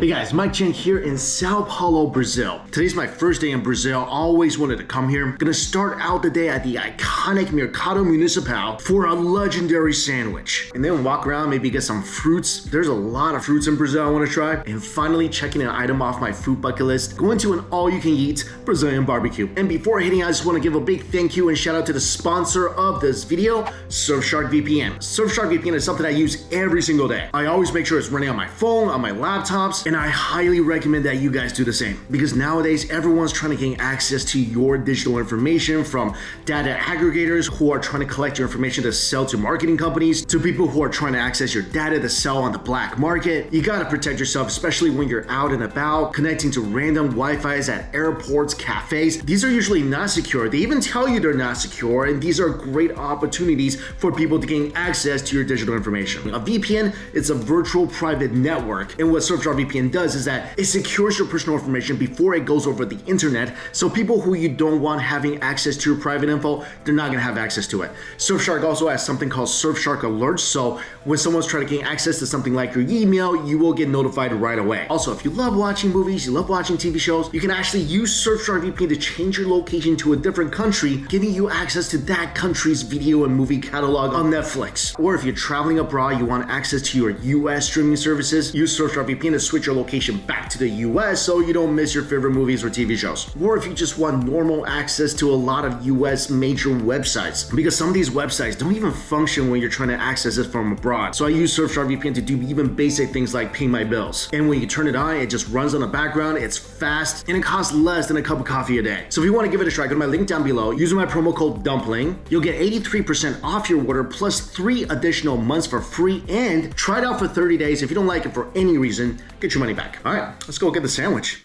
Hey guys, Mike Chen here in Sao Paulo, Brazil. Today's my first day in Brazil. Always wanted to come here. Gonna start out the day at the iconic Mercado Municipal for a legendary sandwich. And then walk around, maybe get some fruits. There's a lot of fruits in Brazil I wanna try. And finally, checking an item off my food bucket list, going to an all-you-can-eat Brazilian barbecue. And before hitting, I just wanna give a big thank you and shout out to the sponsor of this video, Surfshark VPN. Surfshark VPN is something I use every single day. I always make sure it's running on my phone, on my laptops, and I highly recommend that you guys do the same because nowadays everyone's trying to gain access to your digital information from data aggregators who are trying to collect your information to sell to marketing companies to people who are trying to access your data to sell on the black market. You gotta protect yourself, especially when you're out and about, connecting to random Wi-Fi's at airports, cafes. These are usually not secure. They even tell you they're not secure, and these are great opportunities for people to gain access to your digital information. A VPN is a virtual private network, and what Surfshark VPN does is that it secures your personal information before it goes over the internet. So people who you don't want having access to your private info, they're not gonna have access to it. Surfshark also has something called Surfshark Alerts. So when someone's trying to gain access to something like your email, you will get notified right away. Also, if you love watching movies, you love watching TV shows, you can actually use Surfshark VPN to change your location to a different country, giving you access to that country's video and movie catalog on Netflix. Or if you're traveling abroad, you want access to your US streaming services, use Surfshark VPN to switch your location back to the US so you don't miss your favorite movies or TV shows. Or if you just want normal access to a lot of US major websites, because some of these websites don't even function when you're trying to access it from abroad. So I use Surfshark VPN to do even basic things like pay my bills. And when you turn it on, it just runs on the background, it's fast, and it costs less than a cup of coffee a day. So if you want to give it a try, go to my link down below. Using my promo code DUMPLING, you'll get 83% off your order plus three additional months for free and try it out for 30 days. If you don't like it for any reason, get your money back. All right, let's go get the sandwich.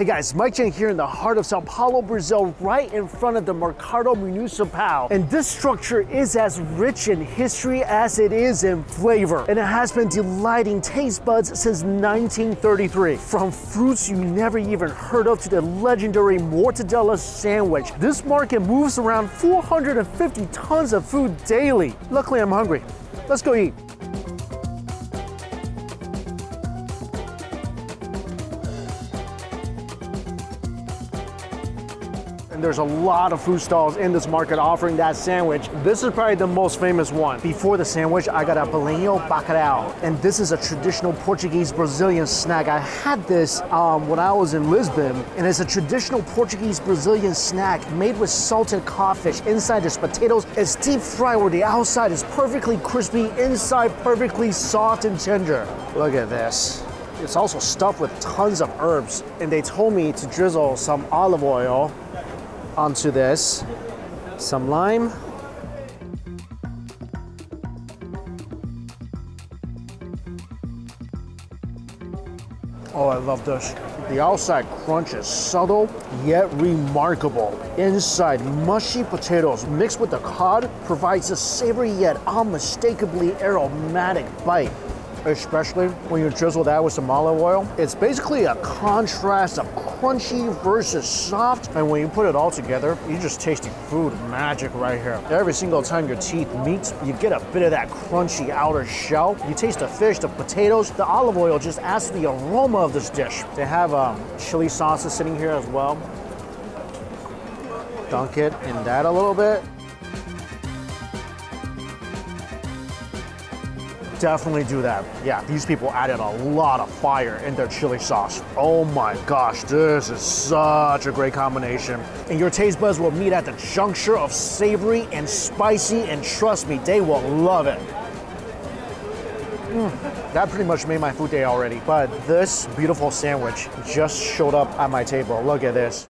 Hey guys, Mike Chen here in the heart of Sao Paulo, Brazil, right in front of the Mercado Municipal. And this structure is as rich in history as it is in flavor. And it has been delighting taste buds since 1933. From fruits you never even heard of to the legendary mortadella sandwich. This market moves around 450 tons of food daily. Luckily, I'm hungry. Let's go eat. And there's a lot of food stalls in this market offering that sandwich. This is probably the most famous one. Before the sandwich, I got a bolinho bacalhau. And this is a traditional Portuguese Brazilian snack. I had this um, when I was in Lisbon, and it's a traditional Portuguese Brazilian snack made with salted codfish. Inside there's potatoes. It's deep fried where the outside is perfectly crispy, inside perfectly soft and tender. Look at this. It's also stuffed with tons of herbs. And they told me to drizzle some olive oil onto this, some lime. Oh, I love this. The outside crunch is subtle yet remarkable. Inside, mushy potatoes mixed with the cod provides a savory yet unmistakably aromatic bite especially when you drizzle that with some olive oil. It's basically a contrast of crunchy versus soft. And when you put it all together, you're just tasting food magic right here. Every single time your teeth meet, you get a bit of that crunchy outer shell. You taste the fish, the potatoes, the olive oil just adds the aroma of this dish. They have um, chili sauces sitting here as well. Dunk it in that a little bit. Definitely do that. Yeah, these people added a lot of fire in their chili sauce. Oh my gosh, this is such a great combination. And your taste buds will meet at the juncture of savory and spicy, and trust me, they will love it. Mm, that pretty much made my food day already. But this beautiful sandwich just showed up at my table. Look at this.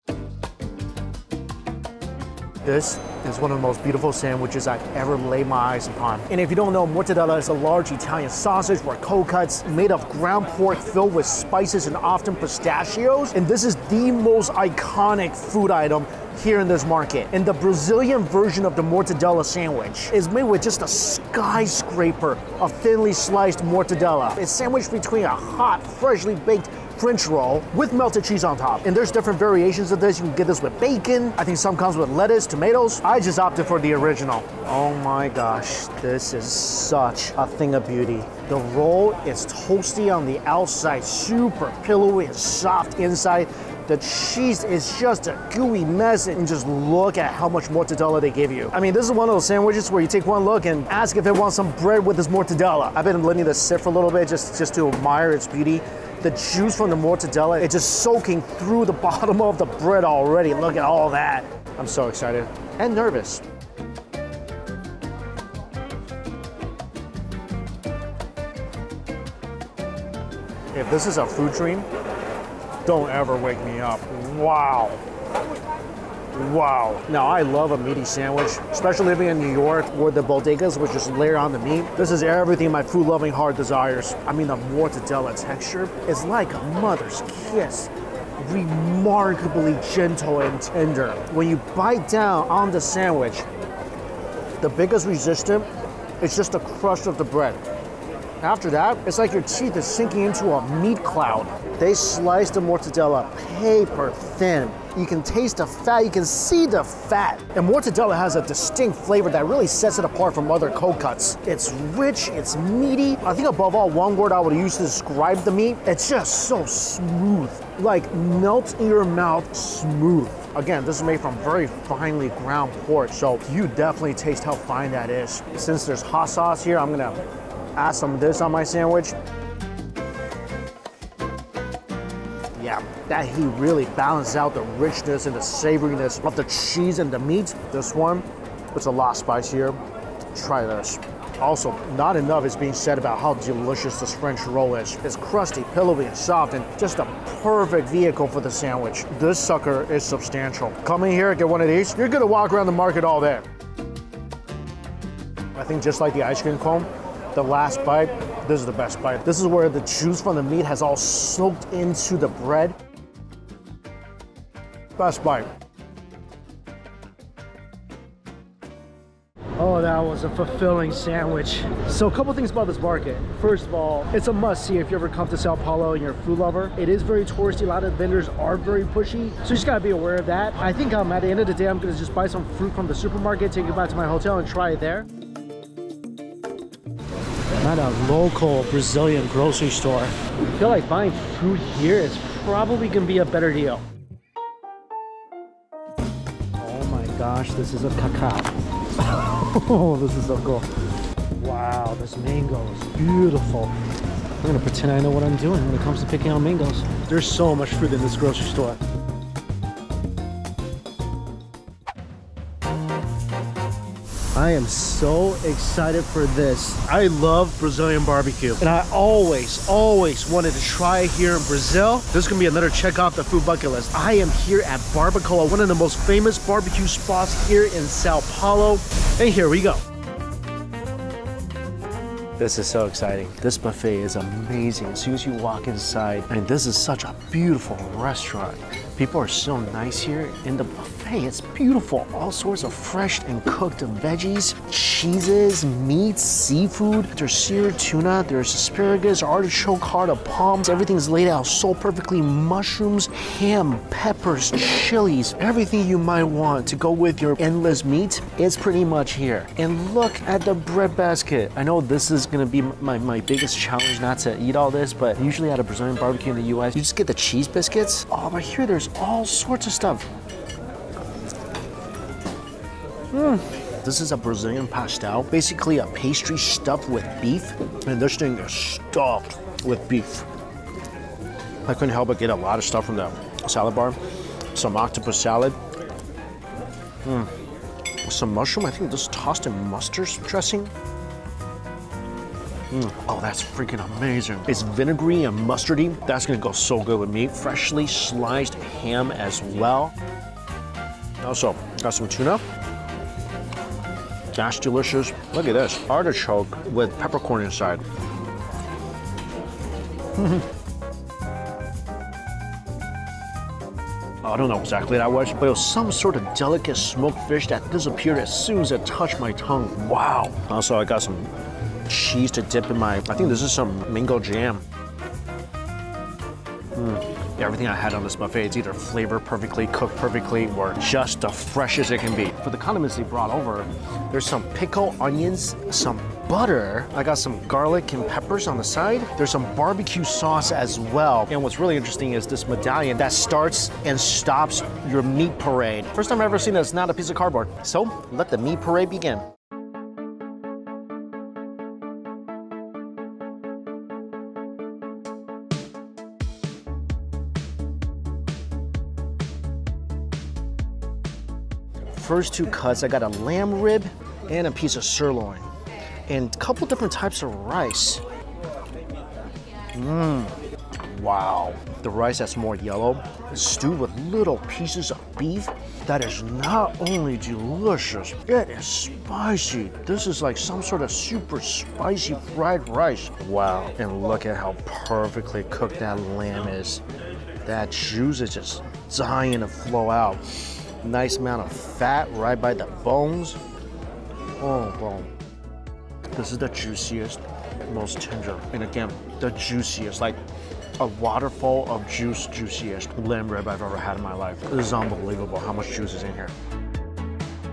This is one of the most beautiful sandwiches I've ever laid my eyes upon. And if you don't know, mortadella is a large Italian sausage where cold cuts made of ground pork filled with spices and often pistachios. And this is the most iconic food item here in this market. And the Brazilian version of the mortadella sandwich is made with just a skyscraper of thinly sliced mortadella. It's sandwiched between a hot, freshly baked French roll with melted cheese on top. And there's different variations of this. You can get this with bacon. I think some comes with lettuce, tomatoes. I just opted for the original. Oh my gosh, this is such a thing of beauty. The roll is toasty on the outside, super pillowy and soft inside. The cheese is just a gooey mess and just look at how much mortadella they give you. I mean, this is one of those sandwiches where you take one look and ask if it wants some bread with this mortadella. I've been letting this sit for a little bit just, just to admire its beauty. The juice from the mortadella, it's just soaking through the bottom of the bread already. Look at all that. I'm so excited and nervous. If this is a food dream, don't ever wake me up. Wow. Wow. Now, I love a meaty sandwich, especially living in New York where the bodegas would just layer on the meat. This is everything my food loving heart desires. I mean, the mortadella texture is like a mother's kiss. Remarkably gentle and tender. When you bite down on the sandwich, the biggest resistance is just the crust of the bread. After that, it's like your teeth is sinking into a meat cloud. They slice the mortadella paper thin. You can taste the fat, you can see the fat. And mortadella has a distinct flavor that really sets it apart from other cold cuts. It's rich, it's meaty. I think above all, one word I would use to describe the meat, it's just so smooth. Like melt in your mouth smooth. Again, this is made from very finely ground pork, so you definitely taste how fine that is. Since there's hot sauce here, I'm gonna add some of this on my sandwich. Yeah, that heat really balances out the richness and the savoriness of the cheese and the meat. This one, it's a lot spicier. Try this. Also, not enough is being said about how delicious this French roll is. It's crusty, pillowy, and soft, and just a perfect vehicle for the sandwich. This sucker is substantial. Come in here, get one of these. You're gonna walk around the market all day. I think just like the ice cream cone, the last bite, this is the best bite. This is where the juice from the meat has all soaked into the bread. Best bite. Oh, that was a fulfilling sandwich. So a couple things about this market. First of all, it's a must-see if you ever come to Sao Paulo and you're a food lover. It is very touristy. A lot of vendors are very pushy. So you just gotta be aware of that. I think um, at the end of the day, I'm gonna just buy some fruit from the supermarket, take it back to my hotel and try it there. Not a local Brazilian grocery store. I feel like buying food here is probably gonna be a better deal. Oh my gosh, this is a cacao. Oh, this is so cool. Wow, this mango is beautiful. I'm gonna pretend I know what I'm doing when it comes to picking out mangoes. There's so much fruit in this grocery store. I am so excited for this. I love Brazilian barbecue. And I always, always wanted to try it here in Brazil. This is gonna be another check off the food bucket list. I am here at Barbacoa, one of the most famous barbecue spots here in Sao Paulo. And here we go. This is so exciting. This buffet is amazing. As soon as you walk inside, I mean, this is such a beautiful restaurant. People are so nice here in the buffet. Hey, it's beautiful. All sorts of fresh and cooked veggies, cheeses, meats, seafood. There's seared tuna, there's asparagus, artichoke, heart of palms. Everything's laid out so perfectly. Mushrooms, ham, peppers, chilies, everything you might want to go with your endless meat is pretty much here. And look at the bread basket. I know this is gonna be my, my biggest challenge not to eat all this, but usually at a Brazilian barbecue in the US, you just get the cheese biscuits. Oh, but here there's all sorts of stuff. Mm. This is a Brazilian pastel, basically a pastry stuffed with beef, and this thing is stuffed with beef. I couldn't help but get a lot of stuff from the salad bar. Some octopus salad. Mm. Some mushroom, I think this is tossed in mustard dressing. Mm. Oh, that's freaking amazing. It's vinegary and mustardy. That's gonna go so good with me. Freshly sliced ham as well. Also, got some tuna. That's delicious. Look at this, artichoke with peppercorn inside. Mm-hmm. Oh, I don't know exactly what that was, but it was some sort of delicate smoked fish that disappeared as soon as it touched my tongue. Wow. Also, I got some cheese to dip in my, I think this is some mango jam. Everything I had on this buffet, it's either flavored perfectly, cooked perfectly, or just the freshest it can be. For the condiments they brought over, there's some pickle onions, some butter. I got some garlic and peppers on the side. There's some barbecue sauce as well. And what's really interesting is this medallion that starts and stops your meat parade. First time I've ever seen it, it's not a piece of cardboard. So let the meat parade begin. First two cuts, I got a lamb rib and a piece of sirloin, and a couple different types of rice. Mmm, wow. The rice that's more yellow is stewed with little pieces of beef that is not only delicious, it is spicy. This is like some sort of super spicy fried rice. Wow, and look at how perfectly cooked that lamb is. That juice is just dying to flow out. Nice amount of fat right by the bones. Oh, boom. This is the juiciest, most tender, and again, the juiciest, like a waterfall of juice, juiciest lamb rib I've ever had in my life. This is unbelievable how much juice is in here.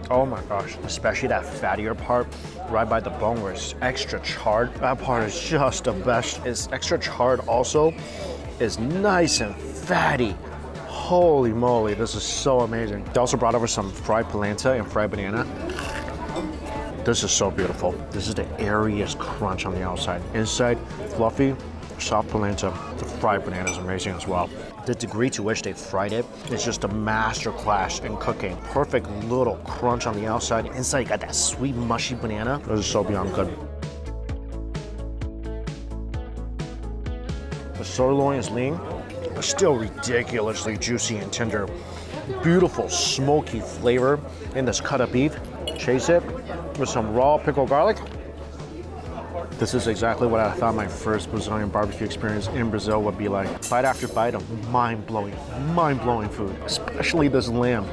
Oh my gosh, especially that fattier part right by the bone where it's extra charred. That part is just the best. It's extra charred also is nice and fatty. Holy moly, this is so amazing. They also brought over some fried polenta and fried banana. This is so beautiful. This is the airiest crunch on the outside. Inside, fluffy, soft polenta. The fried banana is amazing as well. The degree to which they fried it is just a master class in cooking. Perfect little crunch on the outside. Inside, you got that sweet, mushy banana. This is so beyond good. The sirloin is lean, but still ridiculously juicy and tender. Beautiful smoky flavor in this cut up beef. Chase it with some raw pickled garlic. This is exactly what I thought my first Brazilian barbecue experience in Brazil would be like. Bite after bite of mind-blowing, mind-blowing food, especially this lamb.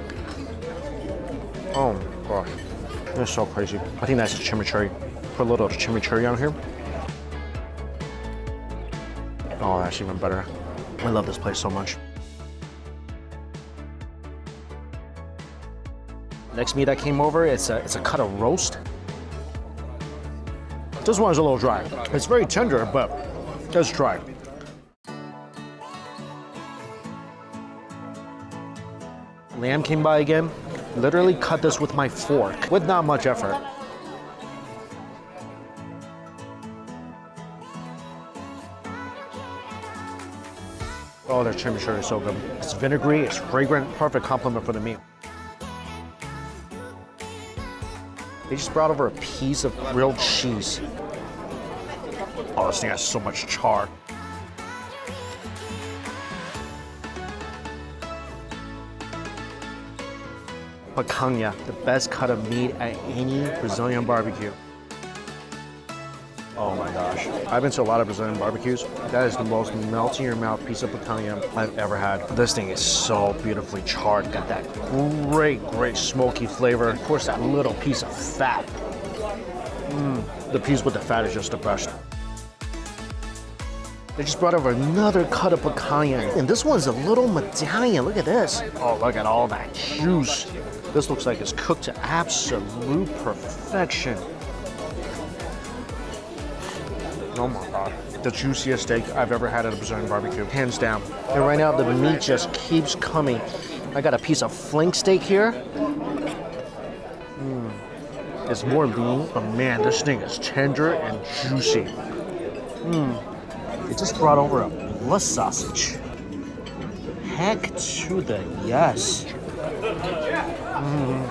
Oh gosh, that's so crazy. I think that's chimichurri. Put a little chimichurri on here. Oh, that's even better. I love this place so much. Next meat I came over, it's a, it's a cut of roast. This one is a little dry. It's very tender, but it's dry. Lamb came by again. Literally cut this with my fork with not much effort. Their chimichurri so good. It's vinegary, it's fragrant, perfect complement for the meat. They just brought over a piece of grilled cheese. Oh, this thing has so much char. Picanha, the best cut of meat at any Brazilian barbecue. Oh my gosh. I've been to a lot of Brazilian barbecues. That is the most melt in your mouth piece of picanha I've ever had. This thing is so beautifully charred. Got that great, great smoky flavor. Of course, that little piece of fat. Mm, the piece with the fat is just the best. They just brought over another cut of picanha. And this one's a little medallion. Look at this. Oh, look at all that juice. This looks like it's cooked to absolute perfection. Oh my god. The juiciest steak I've ever had at a Brazilian barbecue, hands down. And right now the meat just keeps coming. I got a piece of flank steak here. Mm. It's more lean, but man, this thing is tender and juicy. Mm. It just brought over a blood sausage. Heck to the yes. Mm.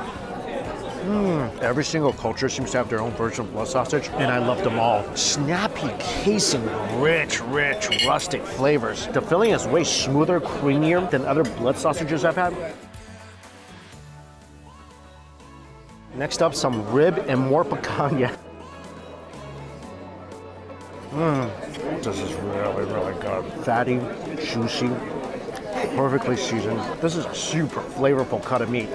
Mm. Every single culture seems to have their own version of blood sausage, and I love them all. Snappy casing, rich, rich, rustic flavors. The filling is way smoother, creamier than other blood sausages I've had. Next up, some rib and more picanha. Mmm, this is really, really good. Fatty, juicy, perfectly seasoned. This is a super flavorful cut of meat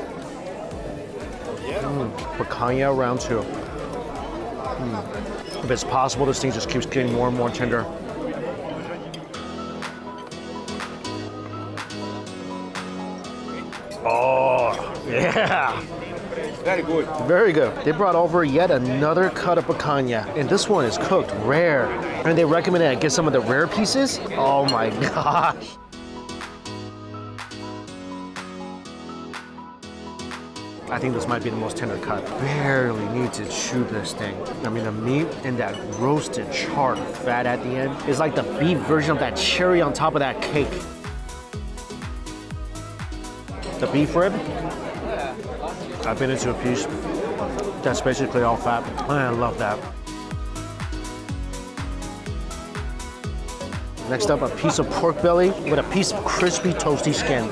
picanha round two. Mm. If it's possible, this thing just keeps getting more and more tender. Oh, yeah. Very good. Very good. They brought over yet another cut of picanha, and this one is cooked rare. And they recommended I get some of the rare pieces. Oh my gosh. I think this might be the most tender cut. Barely need to chew this thing. I mean, the meat and that roasted charred fat at the end is like the beef version of that cherry on top of that cake. The beef rib, I've been into a piece. That's basically all fat. I love that. Next up, a piece of pork belly with a piece of crispy, toasty skin.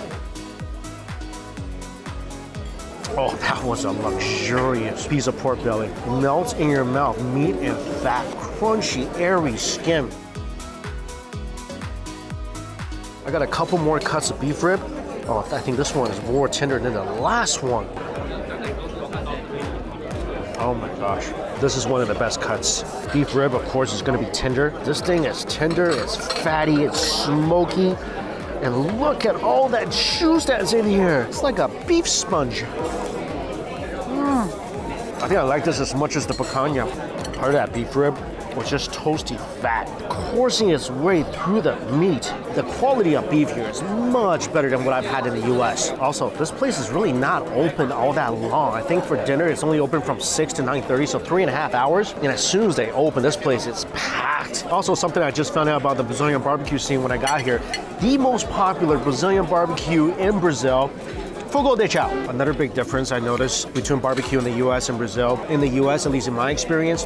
Was a luxurious piece of pork belly. Melts in your mouth, meat and fat, crunchy, airy skin. I got a couple more cuts of beef rib. Oh, I think this one is more tender than the last one. Oh my gosh. This is one of the best cuts. Beef rib, of course, is gonna be tender. This thing is tender, it's fatty, it's smoky. And look at all that juice that's in here. It's like a beef sponge. I think I like this as much as the picanha. Part of that beef rib was just toasty fat, coursing its way through the meat. The quality of beef here is much better than what I've had in the US. Also, this place is really not open all that long. I think for dinner, it's only open from 6 to 9.30, so three and a half hours. And as soon as they open, this place it's packed. Also, something I just found out about the Brazilian barbecue scene when I got here. The most popular Brazilian barbecue in Brazil Fogo de Chao. Another big difference I noticed between barbecue in the US and Brazil. In the US, at least in my experience,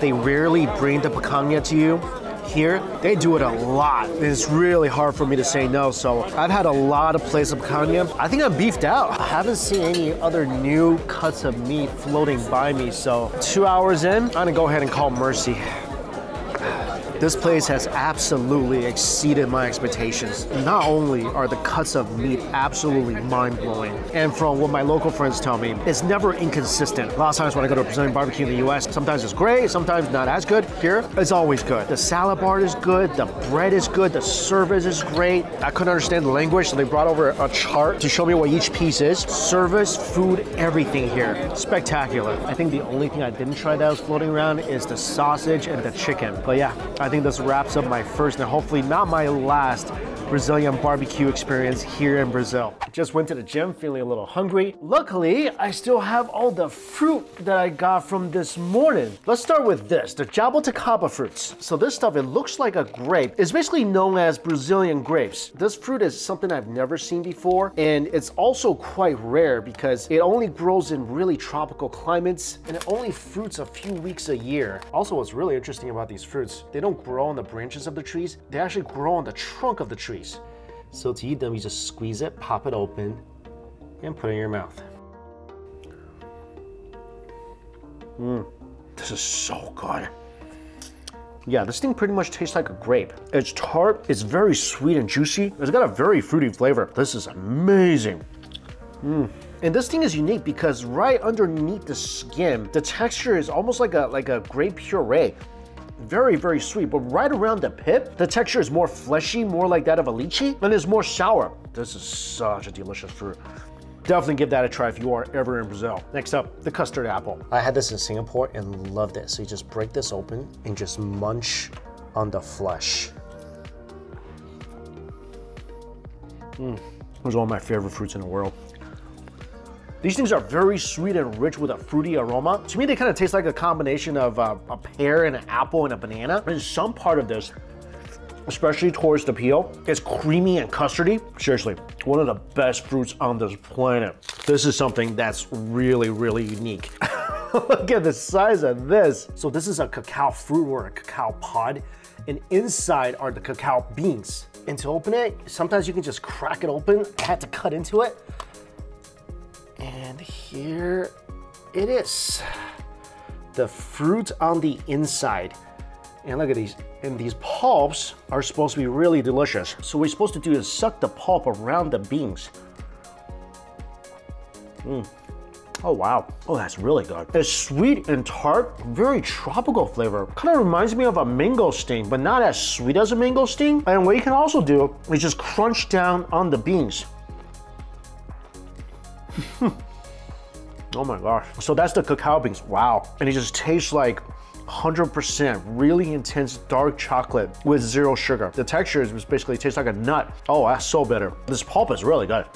they rarely bring the picanha to you. Here, they do it a lot. It's really hard for me to say no, so I've had a lot of plates of picanha. I think I'm beefed out. I haven't seen any other new cuts of meat floating by me, so two hours in, I'm gonna go ahead and call mercy. This place has absolutely exceeded my expectations. Not only are the cuts of meat absolutely mind-blowing, and from what my local friends tell me, it's never inconsistent. A lot of times when I go to a Brazilian barbecue in the US, sometimes it's great, sometimes not as good. Here, it's always good. The salad bar is good, the bread is good, the service is great. I couldn't understand the language, so they brought over a chart to show me what each piece is. Service, food, everything here. Spectacular. I think the only thing I didn't try that was floating around is the sausage and the chicken. But yeah, I think this wraps up my first and hopefully not my last Brazilian barbecue experience here in Brazil. Just went to the gym feeling a little hungry. Luckily, I still have all the fruit that I got from this morning. Let's start with this, the jabuticaba fruits. So this stuff, it looks like a grape. It's basically known as Brazilian grapes. This fruit is something I've never seen before, and it's also quite rare because it only grows in really tropical climates, and it only fruits a few weeks a year. Also, what's really interesting about these fruits, they don't grow on the branches of the trees, they actually grow on the trunk of the tree So to eat them, you just squeeze it, pop it open, and put it in your mouth. Mmm, this is so good. Yeah, this thing pretty much tastes like a grape. It's tart, it's very sweet and juicy. It's got a very fruity flavor. This is amazing. Mmm. And this thing is unique because right underneath the skin, the texture is almost like a like a grape puree very, very sweet, but right around the pip, the texture is more fleshy, more like that of a lychee, and it's more sour. This is such a delicious fruit. Definitely give that a try if you are ever in Brazil. Next up, the custard apple. I had this in Singapore and loved it. So you just break this open and just munch on the flesh. Mmm, it's one of my favorite fruits in the world. These things are very sweet and rich with a fruity aroma. To me, they kind of taste like a combination of uh, a pear and an apple and a banana. And some part of this, especially towards the peel, is creamy and custardy. Seriously, one of the best fruits on this planet. This is something that's really, really unique. Look at the size of this. So this is a cacao fruit or a cacao pod, and inside are the cacao beans. And to open it, sometimes you can just crack it open. I had to cut into it. And here it is. The fruit on the inside. And look at these. And these pulps are supposed to be really delicious. So what we're supposed to do is suck the pulp around the beans. Mm. Oh wow. Oh, that's really good. It's sweet and tart, very tropical flavor. Kind of reminds me of a mangosteen, but not as sweet as a mangosteen. And what you can also do is just crunch down on the beans. oh my gosh. So that's the cacao beans. Wow. And it just tastes like 100% really intense dark chocolate with zero sugar. The texture is basically tastes like a nut. Oh, that's so bitter. This pulp is really good.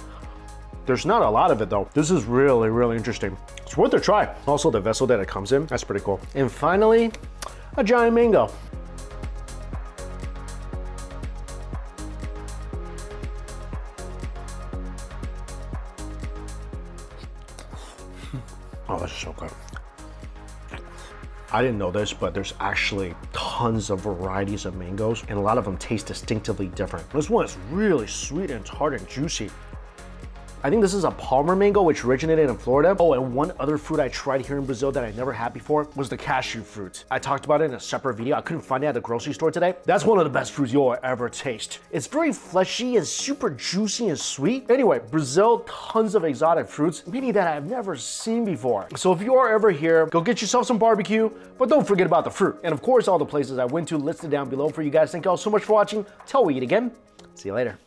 There's not a lot of it though. This is really, really interesting. It's worth a try. Also the vessel that it comes in, that's pretty cool. And finally, a giant mango. So good. I didn't know this, but there's actually tons of varieties of mangoes, and a lot of them taste distinctively different. This one is really sweet and tart and juicy. I think this is a Palmer mango, which originated in Florida. Oh, and one other fruit I tried here in Brazil that I never had before was the cashew fruit. I talked about it in a separate video. I couldn't find it at the grocery store today. That's one of the best fruits you'll ever taste. It's very fleshy and super juicy and sweet. Anyway, Brazil, tons of exotic fruits, many that I've never seen before. So if you are ever here, go get yourself some barbecue, but don't forget about the fruit. And of course, all the places I went to listed down below for you guys. Thank you all so much for watching. Till we eat again. See you later.